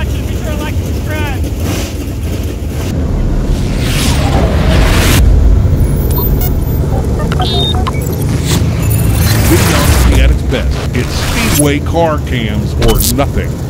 watching. Be sure to like and subscribe. Honesty at its best. It's Speedway car cams or nothing.